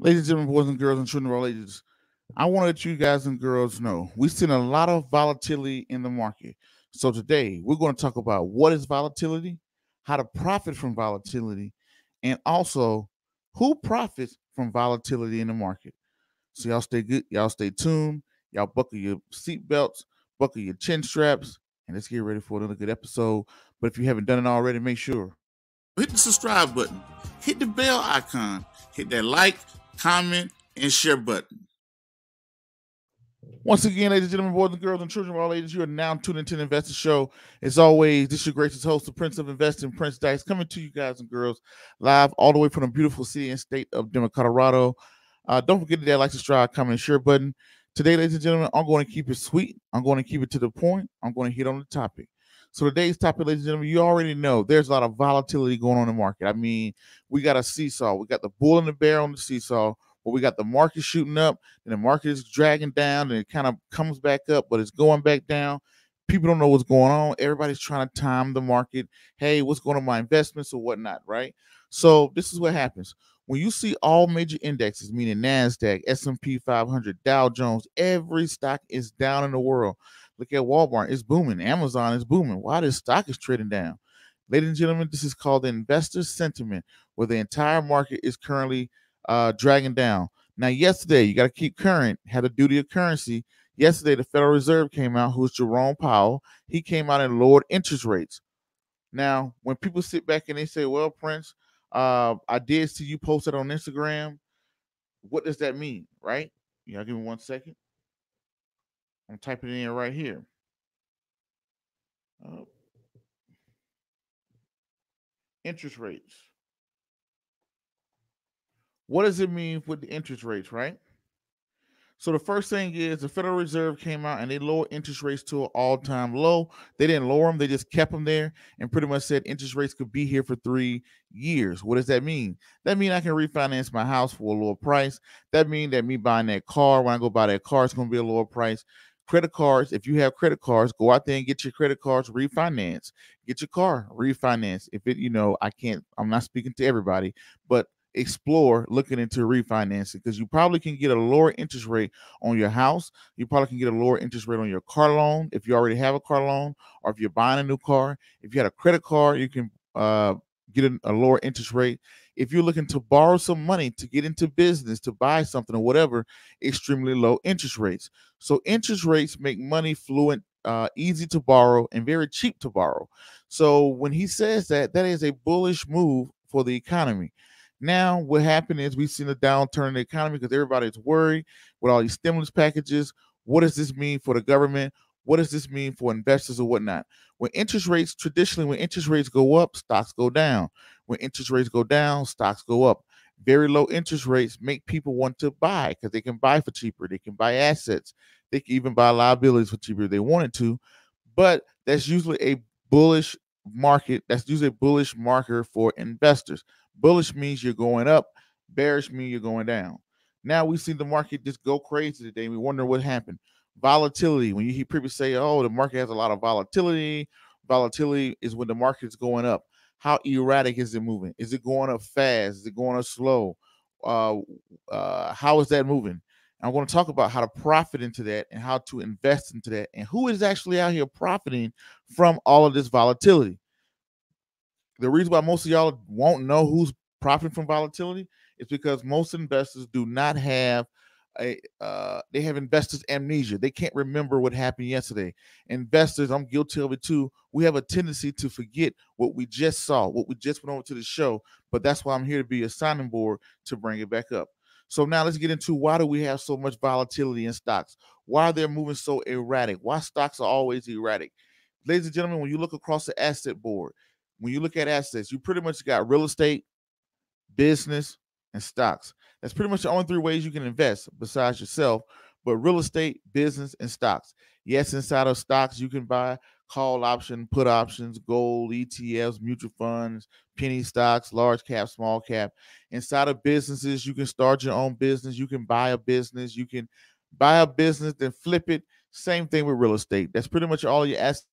Ladies and gentlemen, boys and girls, and children of all ages, I want to let you guys and girls know we've seen a lot of volatility in the market. So today we're going to talk about what is volatility, how to profit from volatility, and also who profits from volatility in the market. So y'all stay good, y'all stay tuned, y'all buckle your seatbelts, buckle your chin straps, and let's get ready for another good episode. But if you haven't done it already, make sure hit the subscribe button, hit the bell icon, hit that like, comment, and share button. Once again, ladies and gentlemen, boys and girls, and children of all ages, you are now tuned into the Investor Show. As always, this is your gracious host, the Prince of Investing, Prince Dykes, coming to you guys and girls live all the way from the beautiful city and state of Denver, Colorado. Uh, don't forget to that like, subscribe, comment, and share button. Today, ladies and gentlemen, I'm going to keep it sweet. I'm going to keep it to the point. I'm going to hit on the topic. So today's topic, ladies and gentlemen, you already know there's a lot of volatility going on in the market. I mean, we got a seesaw. We got the bull and the bear on the seesaw where we got the market shooting up and the market is dragging down and it kind of comes back up, but it's going back down. People don't know what's going on. Everybody's trying to time the market. Hey, what's going on my investments or whatnot, right? So this is what happens when you see all major indexes, meaning Nasdaq, S&P 500, Dow Jones, every stock is down in the world. Look at Walmart; it's booming. Amazon is booming. Why this stock is trading down? Ladies and gentlemen, this is called investor sentiment, where the entire market is currently uh, dragging down. Now, yesterday, you got to keep current, had a duty of currency. Yesterday, the Federal Reserve came out, who's Jerome Powell. He came out and lowered interest rates. Now, when people sit back and they say, Well, Prince, uh, I did see you posted on Instagram. What does that mean? Right? Y'all give me one second. I'm typing it in right here. Uh, interest rates. What does it mean with the interest rates, right? So the first thing is the Federal Reserve came out and they lowered interest rates to an all-time low. They didn't lower them; they just kept them there and pretty much said interest rates could be here for three years. What does that mean? That means I can refinance my house for a lower price. That means that me buying that car when I go buy that car, it's going to be a lower price. Credit cards, if you have credit cards, go out there and get your credit cards refinance. Get your car refinance. If it, you know, I can't, I'm not speaking to everybody, but explore looking into refinancing because you probably can get a lower interest rate on your house. You probably can get a lower interest rate on your car loan if you already have a car loan, or if you're buying a new car. If you had a credit card, you can uh, get a, a lower interest rate. If you're looking to borrow some money to get into business, to buy something or whatever, extremely low interest rates. So interest rates make money fluent, uh, easy to borrow, and very cheap to borrow. So when he says that, that is a bullish move for the economy. Now, what happened is we've seen a downturn in the economy because everybody's worried with all these stimulus packages. What does this mean for the government? What does this mean for investors or whatnot? When interest rates, traditionally, when interest rates go up, stocks go down. When interest rates go down, stocks go up. Very low interest rates make people want to buy because they can buy for cheaper. They can buy assets. They can even buy liabilities for cheaper if they wanted to. But that's usually a bullish market. That's usually a bullish marker for investors. Bullish means you're going up, bearish means you're going down. Now we see the market just go crazy today. We wonder what happened. Volatility. When you hear people say, "Oh, the market has a lot of volatility," volatility is when the market is going up. How erratic is it moving? Is it going up fast? Is it going up slow? Uh, uh, how is that moving? I'm going to talk about how to profit into that and how to invest into that and who is actually out here profiting from all of this volatility the reason why most of y'all won't know who's profiting from volatility is because most investors do not have a uh, they have investors amnesia. They can't remember what happened yesterday. Investors, I'm guilty of it too. We have a tendency to forget what we just saw, what we just went over to the show. But that's why I'm here to be a signing board to bring it back up. So now let's get into why do we have so much volatility in stocks? Why are they're moving so erratic? Why stocks are always erratic? Ladies and gentlemen, when you look across the asset board, when you look at assets, you pretty much got real estate, business, and stocks. That's pretty much the only three ways you can invest besides yourself. But real estate, business, and stocks. Yes, inside of stocks, you can buy call option, put options, gold, ETFs, mutual funds, penny stocks, large cap, small cap. Inside of businesses, you can start your own business. You can buy a business. You can buy a business, then flip it. Same thing with real estate. That's pretty much all your assets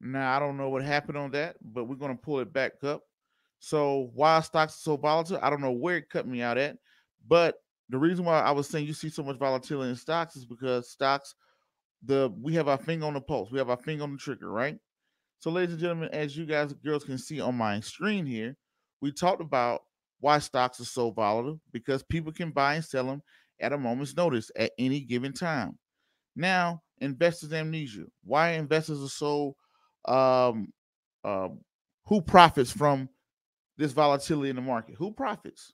Now I don't know what happened on that, but we're gonna pull it back up. So why stocks are so volatile? I don't know where it cut me out at, but the reason why I was saying you see so much volatility in stocks is because stocks, the we have our finger on the pulse, we have our finger on the trigger, right? So, ladies and gentlemen, as you guys girls can see on my screen here, we talked about why stocks are so volatile because people can buy and sell them at a moment's notice at any given time. Now, investors amnesia. Why investors are so um uh, who profits from this volatility in the market? Who profits?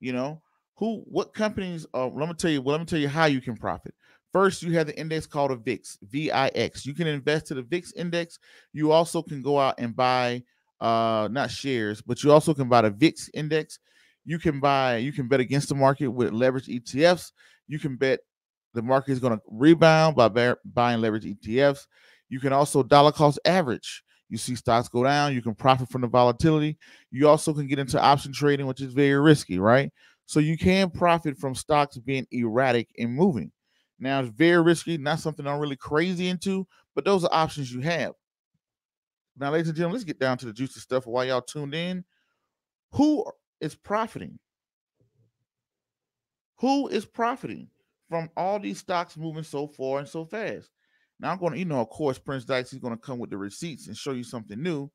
You know, who what companies uh, let me tell you well, let me tell you how you can profit. First, you have the index called a VIX, V-I-X. You can invest to the VIX index. You also can go out and buy uh not shares, but you also can buy the VIX index. You can buy, you can bet against the market with leverage ETFs. You can bet the market is going to rebound by buying leverage ETFs. You can also dollar cost average. You see stocks go down, you can profit from the volatility. You also can get into option trading, which is very risky, right? So you can profit from stocks being erratic and moving. Now it's very risky, not something I'm really crazy into, but those are options you have. Now, ladies and gentlemen, let's get down to the juicy stuff while y'all tuned in. Who is profiting? Who is profiting from all these stocks moving so far and so fast? Now I'm going to, you know, of course, Prince Dykes is going to come with the receipts and show you something new.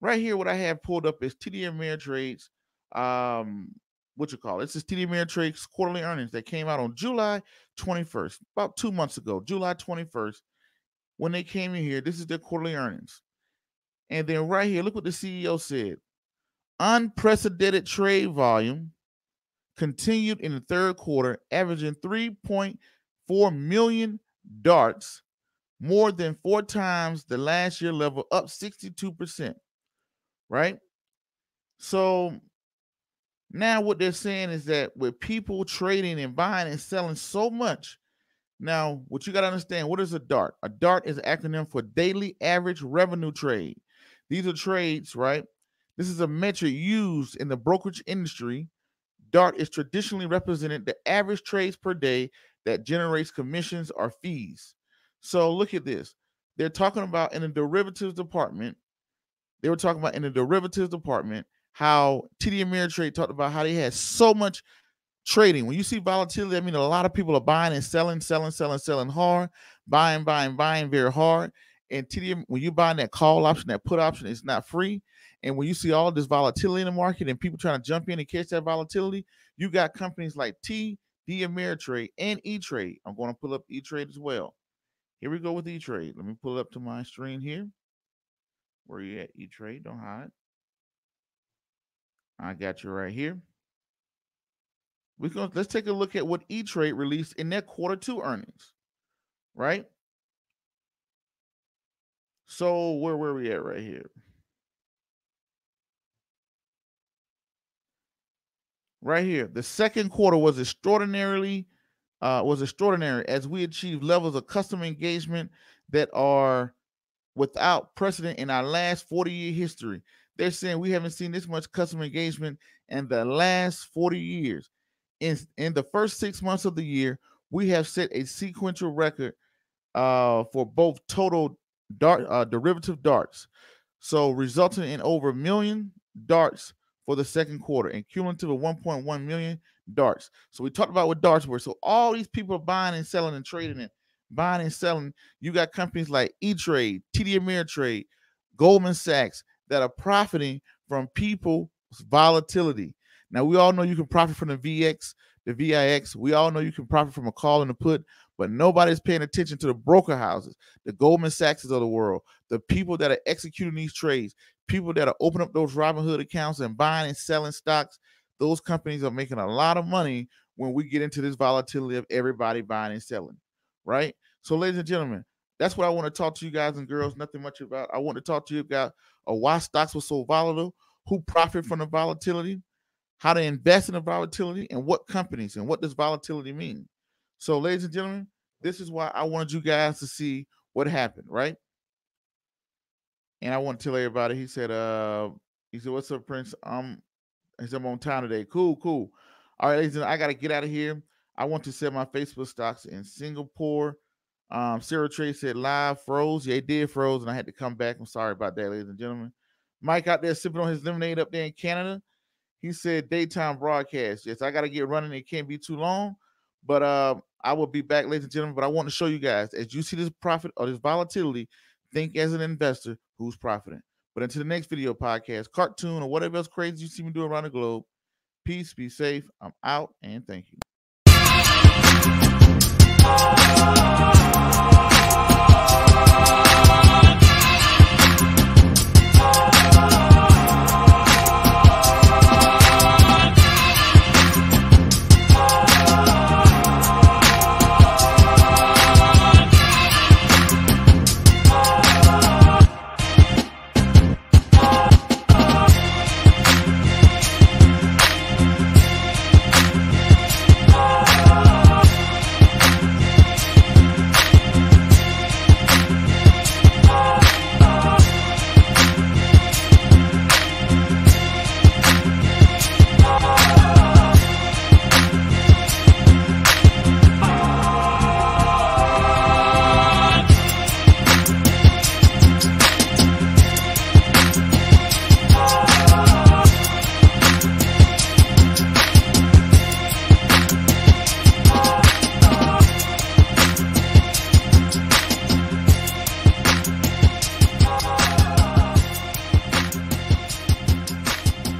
Right here, what I have pulled up is TD Ameritrade's um what you call it. This is TD Ameritrade's quarterly earnings that came out on July 21st, about two months ago, July 21st. When they came in here, this is their quarterly earnings. And then right here, look what the CEO said. Unprecedented trade volume continued in the third quarter, averaging 3.4 million darts, more than four times the last year level, up 62%. Right? So now what they're saying is that with people trading and buying and selling so much, now what you got to understand, what is a DART? A DART is acronym for daily average revenue trade. These are trades, right? This is a metric used in the brokerage industry. DART is traditionally represented the average trades per day that generates commissions or fees. So look at this. They're talking about in the derivatives department. They were talking about in the derivatives department how TD Ameritrade talked about how they had so much trading. When you see volatility, I mean a lot of people are buying and selling, selling, selling, selling hard, buying, buying, buying very hard. And TD, when you're buying that call option, that put option, it's not free. And when you see all this volatility in the market and people trying to jump in and catch that volatility, you got companies like TD Ameritrade and E Trade. I'm going to pull up E Trade as well. Here we go with E Trade. Let me pull up to my screen here. Where you at, E Trade? Don't hide. I got you right here. We're going let's take a look at what E-Trade released in their quarter two earnings. Right? So where were we at right here? Right here. The second quarter was extraordinarily uh, was extraordinary as we achieved levels of customer engagement that are without precedent in our last 40 year history. They're saying we haven't seen this much customer engagement in the last 40 years. In, in the first six months of the year, we have set a sequential record uh, for both total dart uh, derivative darts. So resulting in over a million darts for the second quarter and cumulative of 1.1 million darts. So we talked about what darts were. So all these people are buying and selling and trading and buying and selling. You got companies like E-Trade, TD Ameritrade, Goldman Sachs, that are profiting from people's volatility. Now, we all know you can profit from the VX, the VIX. We all know you can profit from a call and a put, but nobody's paying attention to the broker houses, the Goldman Sachs of the world, the people that are executing these trades, people that are opening up those Robinhood accounts and buying and selling stocks. Those companies are making a lot of money when we get into this volatility of everybody buying and selling, right? So, ladies and gentlemen, that's what I want to talk to you guys and girls. Nothing much about. I want to talk to you about uh, why stocks were so volatile, who profit from the volatility, how to invest in the volatility, and what companies and what does volatility mean. So, ladies and gentlemen, this is why I wanted you guys to see what happened, right? And I want to tell everybody. He said, "Uh, he said, what's up, Prince? Um, he said I'm on time today. Cool, cool. All right, ladies and I got to get out of here. I want to sell my Facebook stocks in Singapore." Um, Sarah Trey said live froze. Yeah, it did froze, and I had to come back. I'm sorry about that, ladies and gentlemen. Mike out there sipping on his lemonade up there in Canada. He said daytime broadcast. Yes, I got to get running. It can't be too long, but uh, I will be back, ladies and gentlemen. But I want to show you guys as you see this profit or this volatility, think as an investor who's profiting. But until the next video podcast, cartoon, or whatever else crazy you see me do around the globe, peace, be safe. I'm out, and thank you.